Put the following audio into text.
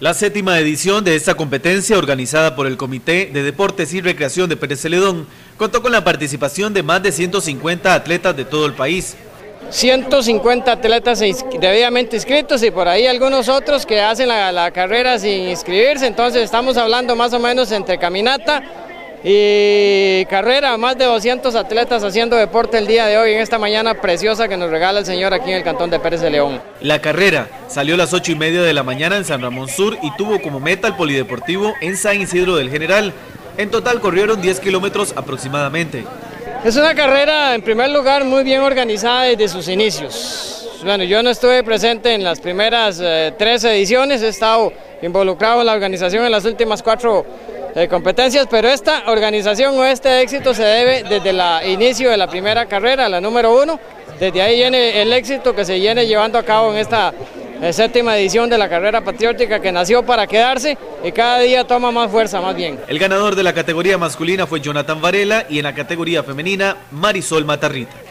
La séptima edición de esta competencia, organizada por el Comité de Deportes y Recreación de Pérez Celedón, contó con la participación de más de 150 atletas de todo el país. 150 atletas debidamente inscritos y por ahí algunos otros que hacen la, la carrera sin inscribirse, entonces estamos hablando más o menos entre caminata, y carrera, más de 200 atletas haciendo deporte el día de hoy en esta mañana preciosa que nos regala el señor aquí en el cantón de Pérez de León. La carrera salió a las 8 y media de la mañana en San Ramón Sur y tuvo como meta el polideportivo en San Isidro del General. En total corrieron 10 kilómetros aproximadamente. Es una carrera en primer lugar muy bien organizada desde sus inicios. Bueno, yo no estuve presente en las primeras eh, tres ediciones, he estado involucrado en la organización en las últimas cuatro competencias, pero esta organización o este éxito se debe desde el inicio de la primera carrera, la número uno, desde ahí viene el éxito que se viene llevando a cabo en esta eh, séptima edición de la carrera patriótica que nació para quedarse y cada día toma más fuerza, más bien. El ganador de la categoría masculina fue Jonathan Varela y en la categoría femenina Marisol Matarrita.